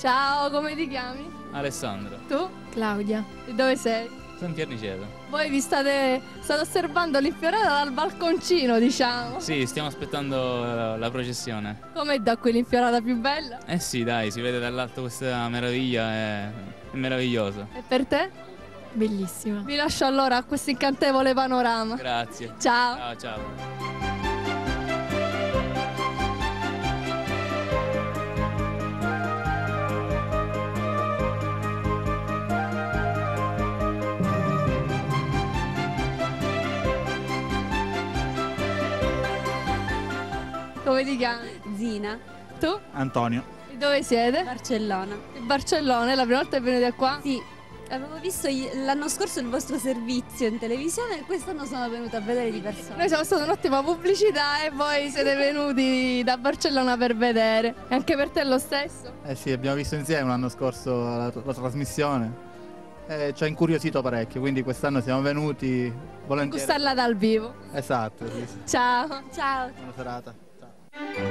Ciao, come ti chiami? Alessandro, Tu? Claudia. E dove sei? San Pierniceto. Voi vi state, state osservando l'infiorata dal balconcino, diciamo. Sì, stiamo aspettando la, la processione. Com'è da qui l'infiorata più bella? Eh sì, dai, si vede dall'alto questa meraviglia, è, è meraviglioso. E per te? Bellissima. Vi lascio allora a questo incantevole panorama. Grazie. Ciao. Ciao, ciao. Come ti chiami? Zina. Tu? Antonio. E dove siete? Barcellona. Barcellona, è la prima volta che venite qua? Sì, avevo visto l'anno scorso il vostro servizio in televisione e quest'anno sono venuta a vedere di persona. Noi siamo stati un'ottima pubblicità e voi siete venuti da Barcellona per vedere. E anche per te lo stesso? Eh sì, abbiamo visto insieme l'anno scorso la, la trasmissione. E ci ha incuriosito parecchio, quindi quest'anno siamo venuti volentieri. Gustarla dal vivo. Esatto, sì, sì. Ciao. Ciao. Buona serata. Ciao.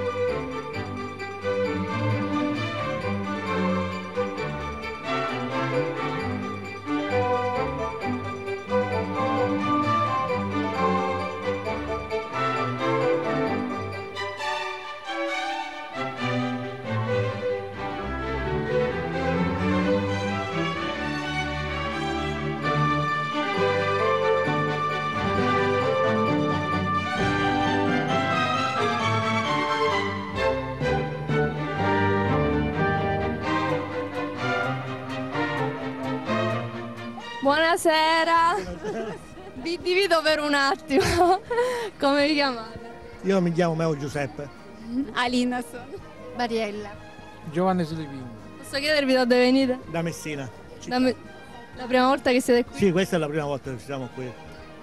Buonasera. Vi divido per un attimo. Come vi chiamate? Io mi chiamo Meo Giuseppe. Alina sono. Mariella. Giovanni Silvini. Posso chiedervi da dove venite? Da Messina. Da me- La prima volta che siete qui? Sì, questa è la prima volta che siamo qui.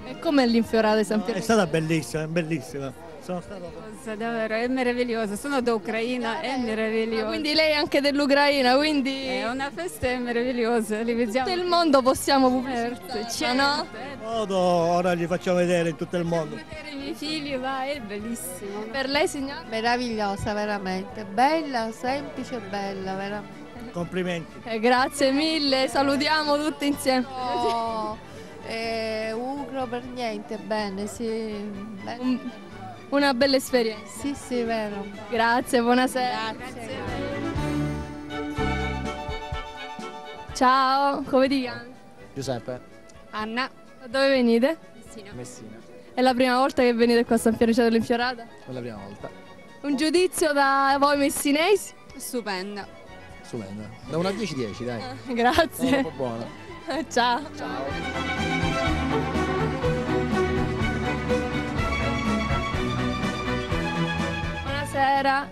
E com'è l'infiorata di San È Pietro? stata bellissima, è bellissima. Sono stato Davvero, è meraviglioso. Sono d'Ucraina, è meraviglioso. Quindi lei è anche dell'Ucraina, quindi È una festa meravigliosa. Li vediamo tutto il mondo possiamo pubblicizzare, Certo, no? modo, ora li facciamo vedere in tutto il mondo. vedere i miei figli, va, è bellissimo. Per lei signora? Meravigliosa, veramente. Bella, semplice e bella, veramente. Complimenti. Eh, grazie mille, salutiamo tutti insieme. Oh, eh, Ucro per niente, bene, sì. bene. Un- una bella esperienza. Sì, sì, vero. Grazie, buonasera. Grazie. Ciao, come ti chiami? Giuseppe. Anna, Da dove venite? Messina. È la prima volta che venite qua a San Piero dell'Infiorata? È la prima volta. Un giudizio da voi messinesi? stupenda. Stupenda. Da 1 a 10 10, dai. Grazie. buona. Ciao. Buonasera.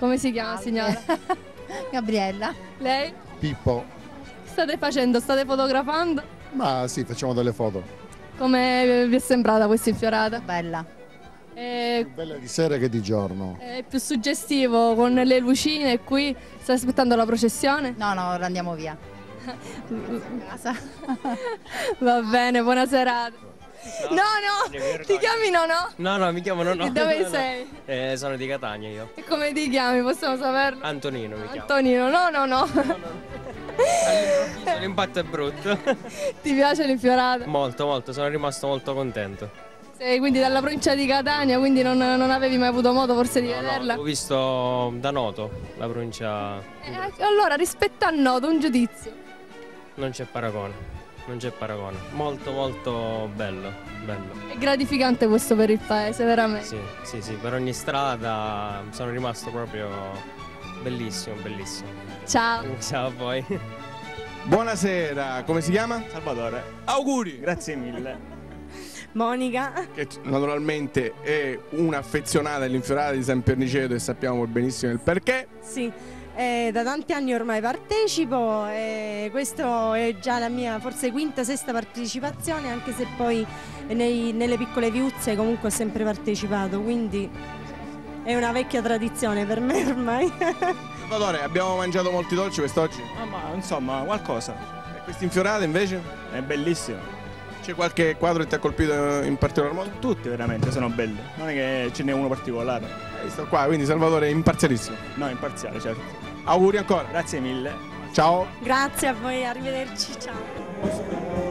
Come si chiama signora? Gabriella. Lei? Pippo, Che state facendo? State fotografando? ma sì, facciamo delle foto. Come vi è sembrata questa infiorata? Bella. È, Più belle di sera che di giorno. è più suggestivo con le lucine qui. Stai aspettando la processione? No, no, ora andiamo via. Casa. Va bene, buona serata. No, no, ti chiami no, no? No, no, mi chiamo no, no. E dove No, no. sei? Eh, sono di Catania io. E come ti chiami? Possiamo saperlo? Antonino mi chiamo. Antonino, no, no, no. All'improvviso l'impatto è brutto. Ti piace l'infiorata? molto, molto, sono rimasto molto contento. Sei quindi dalla provincia di Catania, quindi non, non avevi mai avuto modo forse di No, no, vederla? l'ho visto da Noto, la provincia. Eh, allora, rispetto a Noto, un giudizio. Non c'è paragone. Non c'è paragone. Molto, molto bello. Bello. È gratificante questo per il paese, veramente. Sì, sì, sì, per ogni strada sono rimasto proprio bellissimo, bellissimo. Ciao. Ciao a voi. Buonasera, come si chiama? Salvatore. Auguri! Grazie mille. Monica. Che naturalmente è un'affezionata all'infiorata di San Pierniceto e sappiamo benissimo il perché. Sì, eh, da tanti anni ormai partecipo e questa è già la mia forse quinta, sesta partecipazione, anche se poi nei- nelle piccole viuzze comunque ho sempre partecipato, quindi è una vecchia tradizione per me ormai. Salvatore, abbiamo mangiato molti dolci quest'oggi. Ah, ma insomma, qualcosa. E questa infiorata invece? È bellissimo. C'è qualche quadro che ti ha colpito in particolar modo? Tutti veramente sono belli. Non è che ce n'è uno particolare. Eh, sto qua, quindi Salvatore è imparzialissimo. No, imparziale, certo. Auguri ancora. Grazie mille. Ciao. Grazie a voi, arrivederci, ciao.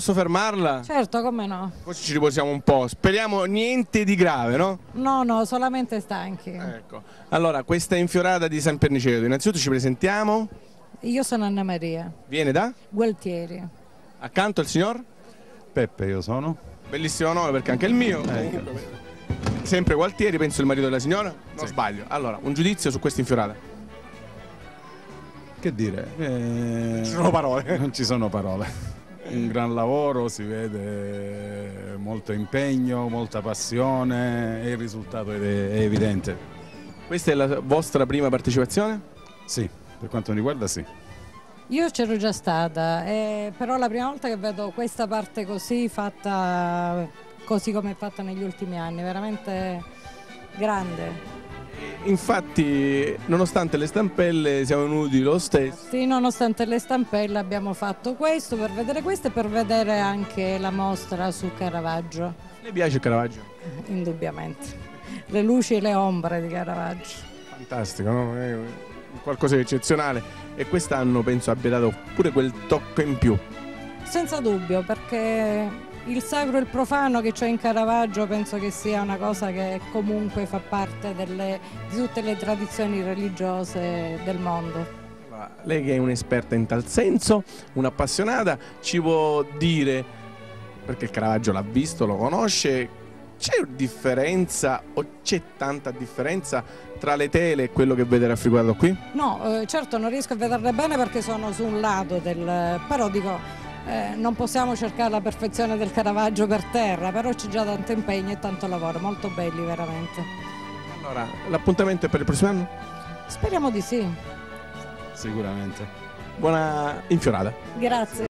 Posso fermarla? Certo, come no? Così ci riposiamo un po'. Speriamo niente di grave, no? No, no, solamente stanchi. Ecco. Allora, questa infiorata di San Perniceto. Innanzitutto ci presentiamo. Io sono Anna Maria Viene da? Gualtieri. Accanto al signor? Peppe io sono. Bellissimo nome perché anche il mio. Comunque, Sempre Gualtieri, penso il marito della signora? Non sbaglio. Allora, un giudizio su questa infiorata. Che dire? Eh, Ci sono parole. Non ci sono parole. Un gran lavoro, si vede molto impegno, molta passione e il risultato è, evidente. Questa è la vostra prima partecipazione? Sì, per quanto mi riguarda sì. Io c'ero già stata, eh, però la prima volta che vedo questa parte così fatta così come è fatta negli ultimi anni, veramente grande. Infatti, nonostante le stampelle, siamo venuti lo stesso. Sì, nonostante le stampelle abbiamo fatto questo per vedere questo e per vedere anche la mostra su Caravaggio, Le piace Caravaggio? indubbiamente. Le luci e le ombre di Caravaggio. Fantastico, no? È qualcosa di eccezionale. E quest'anno penso abbia dato pure quel tocco in più. Senza dubbio, perché il sacro e il profano che c'è in Caravaggio penso che sia una cosa che comunque fa parte delle- di tutte le tradizioni religiose del mondo. Lei che è un'esperta in tal senso, un'appassionata, ci può dire, perché il Caravaggio l'ha visto, lo conosce, c'è differenza o c'è tanta differenza tra le tele e quello che vede raffigurato qui? No, eh, certo non riesco a vederle bene perché sono su un lato del... però dico eh, non possiamo cercare la perfezione del Caravaggio per terra, però c'è già tanto impegno e tanto lavoro, molto belli veramente. Allora, l'appuntamento è per il prossimo anno? Speriamo di sì. Sicuramente. Buona infiorata. Grazie.